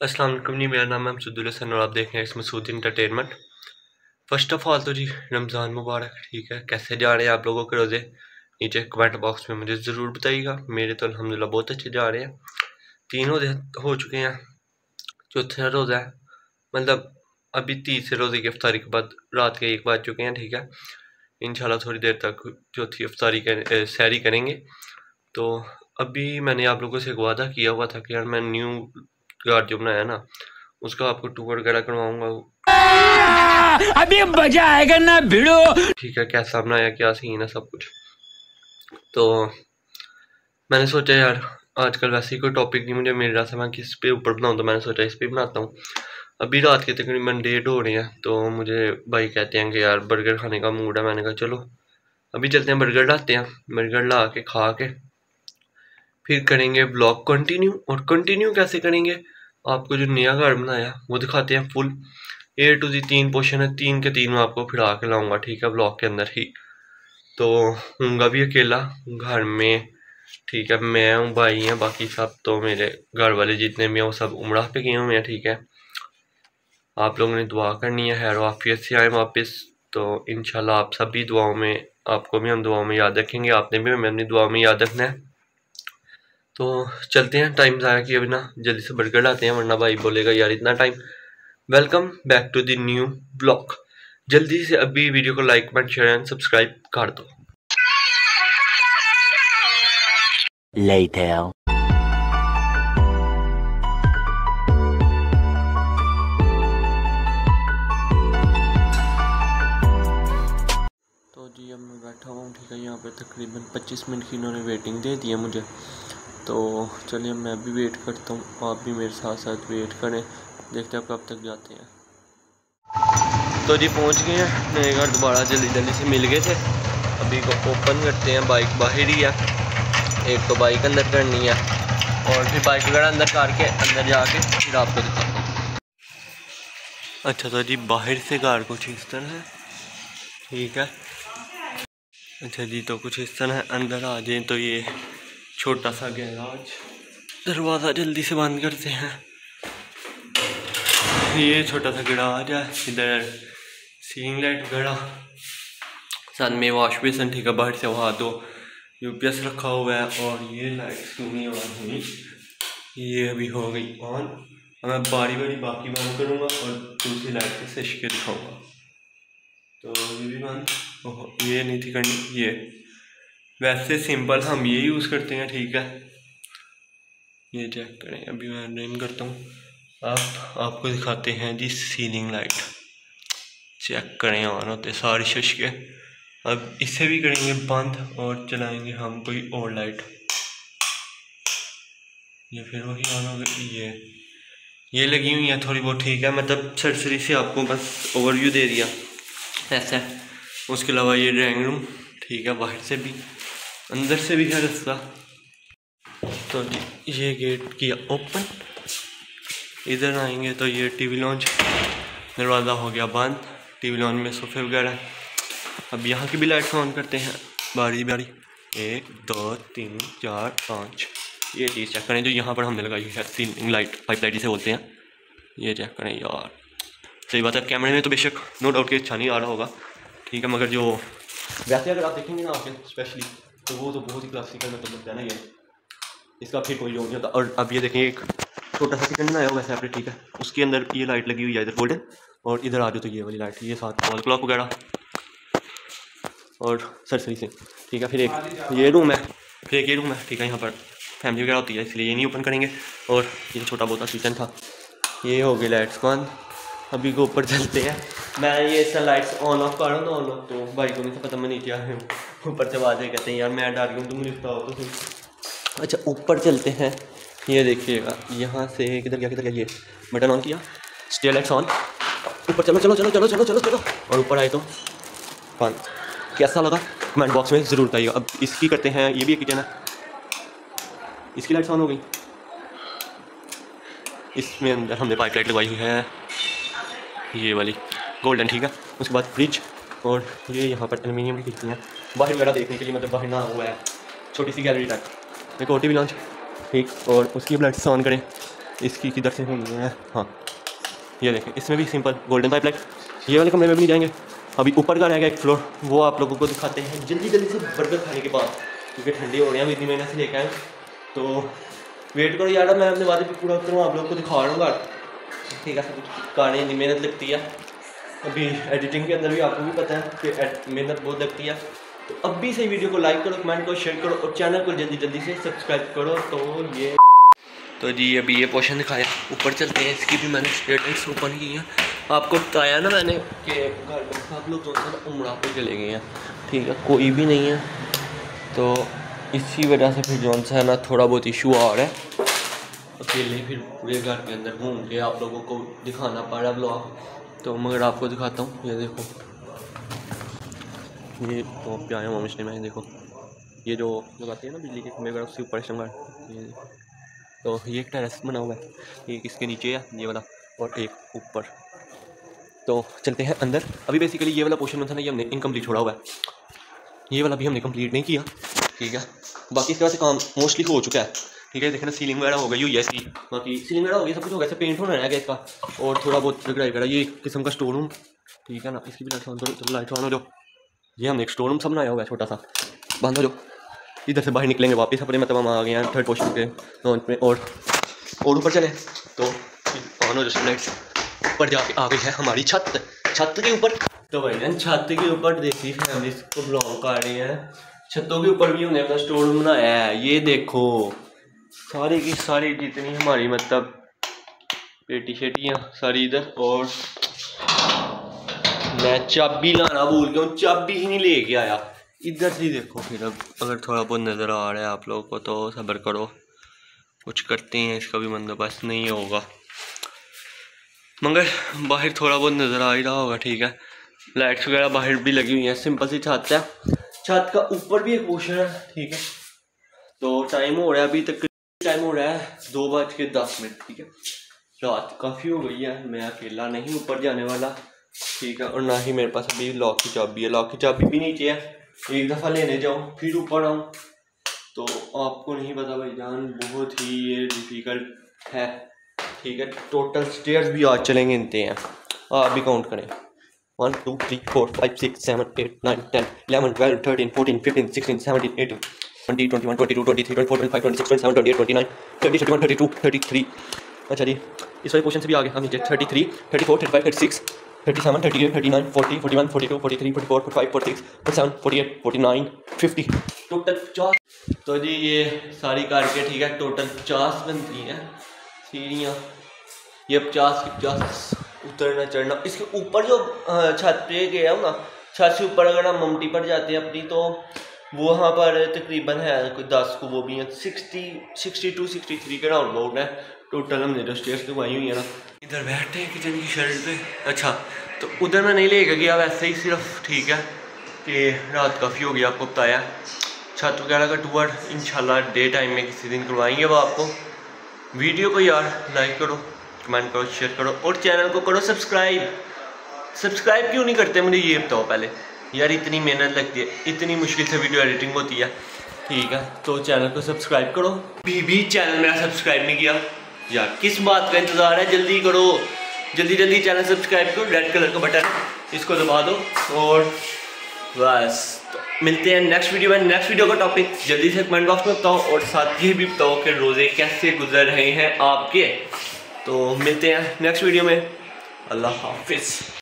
अस्सलाम वालेकुम जी, मेरा नाम है मसूदुल हसन और आप देख रहे हैं इस Masood entertainment first of all तो जी, रमज़ान मुबारक, ठीक है? कैसे जा रहे हैं आप लोगों के रोज़े? नीचे कमेंट बॉक्स में मुझे ज़रूर बताइएगा। मेरे तो अल्हम्दुलिल्लाह बहुत अच्छे जा रहे हैं। तीन रोज़े हो चुके हैं। चौथा रोज़ा है। मतलब अभी तीसरे रोज़े की अफ्तारी के बाद रात के एक बज चुके हैं, ठीक है? इन थोड़ी देर तक चौथी अफ्तारी कर सैरी करेंगे। तो अभी मैंने आप लोगों से वादा किया हुआ था कि यार मैं न्यू यार जो बनाया ना उसका आपको टूर वगैरह करवाऊँगा। अभी मज़ा आएगा ना भिड़ो। ठीक है कैसा बनाया क्या सीन है सब कुछ। तो मैंने सोचा यार आजकल वैसे ही कोई टॉपिक नहीं मुझे मिल रहा था मैं किस पे ऊपर बनाऊँ तो मैंने सोचा इस पे बनाता हूँ। अभी रात के तकरीबन डेढ़ हो रहे हैं तो मुझे भाई कहते हैं कि यार बर्गर खाने का मूड है मैंने कहा चलो अभी चलते हैं बर्गर लाते हैं बर्गर ला के खा के फिर करेंगे ब्लॉग कंटिन्यू और कंटिन्यू कैसे करेंगे? आपको जो नया घर बनाया, वो दिखाते हैं फुल ए टू जी तीन पोर्शन है, तीन के तीन मैं आपको फिर आके लाऊँगा, ठीक है ब्लॉक के अंदर ही. तो हूँगा भी अकेला घर में, ठीक है, मैं हूँ, भाई हैं, बाकी सब तो मेरे घर वाले जितने भी हैं, वो सब उमरा पे गए हुए हैं, ठीक है. आप लोगों ने दुआ करनी है हैर वाफियत से आए वापस. तो इन आप सब भी दुआओं में, आपको भी हम दुआओं में याद रखेंगे, आपने भी हमें अपनी दुआ में याद रखना है. तो चलते हैं टाइम ज़ाया किए बिना जल्दी से बर्गर लाते हैं वरना भाई बोलेगा यार इतना time welcome back to the new blog जल्दी से अभी वीडियो को like comment share and subscribe कर दो। Later. तो जी अब मैं बैठा हुआ हूँ ठीक है। यहाँ पे तकरीबन 25 मिनट की इन्होंने वेटिंग दे दी है मुझे। तो चलिए मैं भी वेट करता हूँ। आप भी मेरे साथ साथ वेट करें। देखते हैं कब तक जाते हैं। तो जी, पहुँच गए हैं। नए घर दोबारा जल्दी जल्दी से मिल गए थे। अभी को ओपन करते हैं। बाइक बाहर ही है। एक तो बाइक अंदर करनी है। और फिर बाइक वगैरह अंदर करके अंदर जाके फिर आपको दिखाता हूँ। अच्छा तो जी, बाहर से कार कुछ इस तरह है। ठीक है। अच्छा जी तो कुछ इस तरह अंदर आ जाए तो ये छोटा सा गैराज। दरवाज़ा जल्दी से बंद करते हैं। ये छोटा सा गैराज है इधर सीलिंग लाइट वगैरह साथ में वॉश बेसन ठीक है बाहर से वहाँ दो यूपीएस रखा हुआ है और ये लाइट नहीं ऑन हुई। ये अभी हो गई ऑन मैं बारी बारी बाकी बंद करूँगा और दूसरी लाइट से सिश के दिखाऊँगा। तो ये भी बंद। ये नहीं थी करनी ये। वैसे सिंपल हम ये यूज़ करते हैं, ठीक है? ये चेक करें, अभी मैं रन करता हूँ। आप आपको दिखाते हैं जी सीलिंग लाइट चेक करें ऑन होते सारी शश के अब इसे भी करेंगे बंद और चलाएँगे हम कोई और लाइट ये फिर वही ऑन हो गई, ये। ये लगी हुई है थोड़ी बहुत, ठीक है? मतलब सरसरी से आपको बस ओवरव्यू दे दिया। ऐसा। उसके अलावा ये ड्राइंग रूम ठीक है? बाहर से भी। अंदर से भी है रास्ता। तो ये गेट किया ओपन। इधर आएँगे तो ये टीवी लॉन्च। दरवाज़ा हो गया बंद। टीवी लॉन्च में सोफे वगैरह अब यहाँ की भी लाइट्स ऑन करते हैं। बारी बारी। एक, दो, तीन, चार, पाँच। ये चीज़ चेक करें जो यहाँ पर हमने लगाई है। तीन लाइट, पाइप लाइट जिसे बोलते हैं। ये चेक करें यार। सही बात है कैमरे में तो बेशक नो डाउट कि अच्छा नहीं आ रहा होगा। ठीक है, मगर जो वैसे अगर आप देखेंगे ना आके स्पेशली तो वो तो बहुत ही क्लासिकल मतलब लगता है ना ये इसका फिर कोई योग नहीं होता। और अब ये देखें, एक छोटा सा किचन बनाया वैसे आपने ठीक है? उसके अंदर ये लाइट लगी हुई है इधर गोल्डन और इधर आ जाओ तो ये वाली लाइट ये साथ वॉल क्लॉक वगैरह। और सरसरी से, ठीक है, फिर एक ये रूम है, फिर एक ये रूम है, ठीक है, यहाँ पर फैमिली वगैरह होती है, इसलिए ये नहीं ओपन करेंगे। और ये छोटा बहुत किचन था। ये हो गई लाइट्स बंद। अभी को ऊपर चलते हैं। मैं ये सब लाइट्स ऑन ऑफ़ कर रहा हूँ तो भाई को नहीं पता, मैं नीचे आ रही हूँ। ऊपर से आवाज़ें कहते हैं, यार, मैं डर हूँ, तुम लिखता हो तो अच्छा ऊपर चलते हैं। ये देखिएगा, यहाँ से किधर गया किधर गया, ये बटन ऑन किया। स्टे लाइट्स ऑन ऊपर चलो चलो चलो चलो चलो चलो चलो। और ऊपर आए तो? पान कैसा लगा? कमेंट बॉक्स में ज़रूर बताइएगा। अब इसकी करते हैं, ये भी एक किचन है। इसकी लाइट्स ऑन हो गई। इसमें अंदर हमने पाइप लाइट लगवाई हुई है। ये वाली गोल्डन ठीक है? उसके बाद फ्रिज और ये यहाँ पर एलुमिनियम की खिड़कियाँ। बाहर वगैरह देखने के लिए मतलब बाहर ना हुआ है छोटी सी गैलरी टाइप एक ओ टी लॉन्च ठीक, और उसकी लाइट्स ऑन करें। इसकी किधर से होनी है? हाँ। ये देखें, इसमें भी सिंपल गोल्डन पाइप लाइट ये वाले कमरे में भी नहीं जाएँगे। अभी ऊपर का रहेगा एक फ्लोर वो आप लोगों को दिखाते हैं। जल्दी जल्दी से बर्गर खाने के बाद। क्योंकि ठंडी हो रही है इतनी महीने से लेकर आए तो वेट करो यार मैं अपने वादे पे पूरा करूँ, आप लोग को दिखा रहा हूँ ठीक है गाने इतनी मेहनत लगती है। अभी एडिटिंग के अंदर भी आपको भी पता है कि मेहनत बहुत लगती है। तो अब भी सही वीडियो को लाइक करो कमेंट करो शेयर करो और चैनल को जल्दी जल्दी से सब्सक्राइब करो। तो ये तो जी, अभी ये पोर्शन दिखाया। ऊपर चलते हैं, इसकी भी मैंने स्टेटमेंट्स ओपन की हैं। आपको बताया ना मैंने कि घर में सब लोग जो उमड़ा पे चले गए हैं। ठीक है, कोई भी नहीं है। तो इसी वजह से फिर जो है ना, थोड़ा बहुत इशू आ रहा है। अकेले फिर पूरे घर के अंदर घूम के आप लोगों को दिखाना पड़ा ब्लॉग तो मगर आपको दिखाता हूँ, ये देखो। ये तो प्यारे मोमिश में देखो। ये जो लगाते हैं ना बिजली के खंभे वगैरह, उससे ऊपर शंगार ये तो ये एक टेरेस बना हुआ है। ये इसके नीचे है? ये वाला। और एक ऊपर। तो चलते हैं अंदर। अभी बेसिकली ये वाला पोर्शन था ना, ये हमने इनकम्प्लीट छोड़ा हुआ है। ये वाला भी हमने कंप्लीट नहीं किया। ठीक है। बाकी इसके वैसे काम मोस्टली हो चुका है। ठीक है, देखना सीलिंग वगैरह हो गई हुई है इसकी बाकी सीलिंग वगैरह हो गई सब कुछ हो गया पेंट होना है इसका। और थोड़ा बहुत रगड़ाई वगैरह ये किस्म का स्टोर रूम ठीक है ना, इसकी भी लाइट ऑन लाइट ऑन हो जाओ। ये हमने एक स्टोर रूम सब बनाया हुआ है, छोटा सा। बंद हो जाओ। इधर से बाहर निकलेंगे वापस, अपने मतलब हम आ गए हैं थर्ड पोर्शन के लॉन्च में, और और ऊपर चले। तो ऑन हो जाओ लाइट ऊपर जाके आ गई है हमारी छत। छत के ऊपर। तो भाई छत के ऊपर देखी फैमिली को बिलोंग कर रही है। छतों के ऊपर भी हमने अपना स्टोर रूम बनाया है। ये देखो। सारी की सारी जितनी हमारी मतलब पेटी शेटियाँ, सारी इधर और मैं चाबी लाना भूल गया चाबी ही नहीं लेके आया। इधर से देखो फिर अब, अगर थोड़ा बहुत नज़र आ रहा है आप लोगों को तो सब्र करो। कुछ करते हैं, इसका भी बंदोबस्त नहीं होगा। मगर बाहर थोड़ा बहुत नज़र आ ही रहा होगा, ठीक है। लाइट्स वगैरह बाहर भी लगी हुई हैं सिंपल सी छत है। छत का ऊपर भी एक पोर्शन है, ठीक है। तो टाइम हो रहा है अभी तक। टाइम हो रहा है, दो बज के दस मिनट, ठीक है? रात काफ़ी हो गई है, मैं अकेला नहीं, ऊपर जाने वाला, ठीक है? और ना ही मेरे पास अभी लॉक की चाबी है। लॉक की चाबी भी नीचे है, एक दफ़ा लेने जाऊँ, फिर ऊपर आऊँ। तो आपको नहीं पता भाई जान बहुत ही ये डिफ़िकल्ट है, ठीक है? टोटल स्टेयर्स भी आज चलेंगे, इनते हैं। आप भी काउंट करें। One two three four five six seven eight nine ten eleven twelve thirteen fourteen fifteen sixteen seventeen eighteen twenty twenty one twenty two twenty three twenty four twenty five twenty six twenty seven twenty eight twenty nine thirty thirty one thirty two thirty three अच्छा जी, इस वाले question से भी आ हम नीचे thirty three thirty four thirty five thirty six thirty seven thirty eight thirty nine forty forty one forty two forty three forty four forty five forty six forty seven forty eight forty nine fifty total पचास। तो जी, ये सारी करके ठीक है total पचास बनती हैं। सीढ़ियाँ। ये पचास पचास। उतरना, चढ़ना। इसके ऊपर जो छत पे गया ना, छत से ऊपर अगर हम ममटी पर जाते हैं अपनी तो वो वहाँ पर तकरीबन है, कोई दस को वो भी हैं। Sixty sixty two sixty three के राउंड अबाउट है। टोटल हमने जो स्टेयर्स लगवाई हुई है ना। इधर बैठते हैं किचन की शर्ट पे। अच्छा तो उधर मैं नहीं लेकर गया, वैसे ही सिर्फ़ ठीक है कि रात काफ़ी हो गई आपको बताया छत वगैरह का टूर इंशाल्लाह डे टाइम में किसी दिन करवाएँगे वो आपको। वीडियो को यार लाइक करो कमेंट करो शेयर करो और चैनल को करो सब्सक्राइब सब्सक्राइब क्यों नहीं करते? मुझे ये बताओ पहले। यार इतनी मेहनत लगती है, इतनी मुश्किल से वीडियो एडिटिंग होती है। ठीक है तो चैनल को सब्सक्राइब करो। भी भी चैनल मेरा सब्सक्राइब नहीं किया। यार, किस बात का इंतज़ार है? जल्दी करो। जल्दी जल्दी चैनल सब्सक्राइब करो। रेड कलर का बटन इसको दबा दो और बस। तो मिलते हैं नेक्स्ट वीडियो में। नेक्स्ट वीडियो का टॉपिक जल्दी से कमेंट बॉक्स में बताओ और साथ ही भी बताओ कि रोज़े कैसे गुजर रहे हैं आपके। तो मिलते हैं नेक्स्ट वीडियो में। अल्लाह हाफिज़।